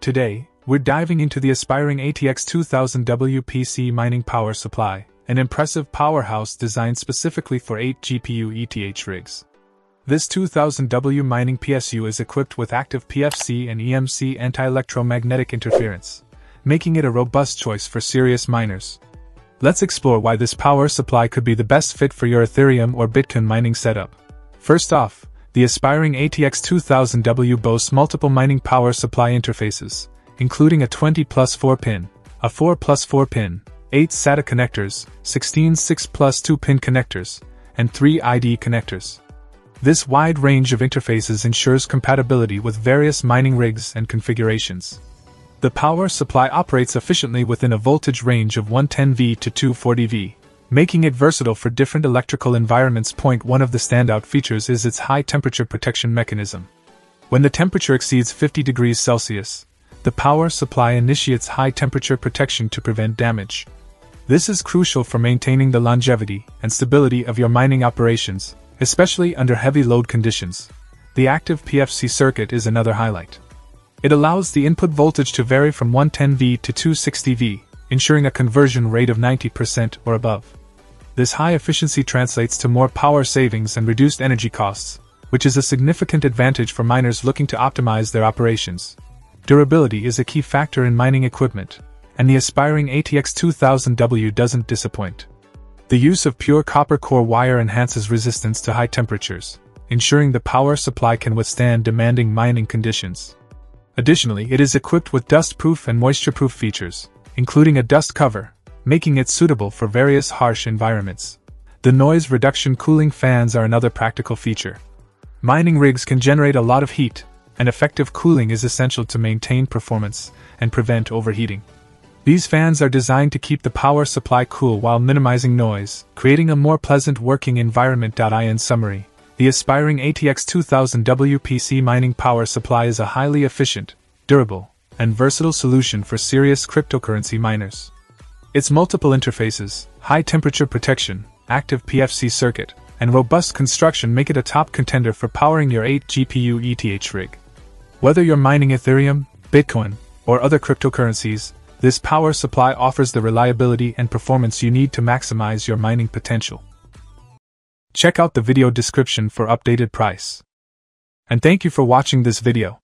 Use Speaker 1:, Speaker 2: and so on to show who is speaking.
Speaker 1: Today, we're diving into the aspiring ATX 2000 WPC mining power supply, an impressive powerhouse designed specifically for 8 GPU ETH rigs. This 2000W mining PSU is equipped with active PFC and EMC anti electromagnetic interference, making it a robust choice for serious miners. Let's explore why this power supply could be the best fit for your Ethereum or Bitcoin mining setup. First off, the aspiring ATX 2000W boasts multiple mining power supply interfaces, including a 20 plus 4 pin, a 4 plus 4 pin, 8 SATA connectors, 16 6 plus 2 pin connectors, and 3 ID connectors. This wide range of interfaces ensures compatibility with various mining rigs and configurations. The power supply operates efficiently within a voltage range of 110V to 240V, making it versatile for different electrical environments. Point one of the standout features is its high temperature protection mechanism. When the temperature exceeds 50 degrees Celsius, the power supply initiates high temperature protection to prevent damage. This is crucial for maintaining the longevity and stability of your mining operations, especially under heavy load conditions. The active PFC circuit is another highlight. It allows the input voltage to vary from 110V to 260V, ensuring a conversion rate of 90% or above. This high efficiency translates to more power savings and reduced energy costs, which is a significant advantage for miners looking to optimize their operations. Durability is a key factor in mining equipment, and the aspiring ATX 2000W doesn't disappoint. The use of pure copper core wire enhances resistance to high temperatures, ensuring the power supply can withstand demanding mining conditions. Additionally, it is equipped with dust-proof and moisture-proof features, including a dust cover, making it suitable for various harsh environments. The noise reduction cooling fans are another practical feature. Mining rigs can generate a lot of heat, and effective cooling is essential to maintain performance and prevent overheating. These fans are designed to keep the power supply cool while minimizing noise, creating a more pleasant working environment. In summary, the aspiring ATX 2000 WPC mining power supply is a highly efficient, durable, and versatile solution for serious cryptocurrency miners. Its multiple interfaces, high temperature protection, active PFC circuit, and robust construction make it a top contender for powering your 8 GPU ETH rig. Whether you're mining Ethereum, Bitcoin, or other cryptocurrencies, this power supply offers the reliability and performance you need to maximize your mining potential. Check out the video description for updated price. And thank you for watching this video.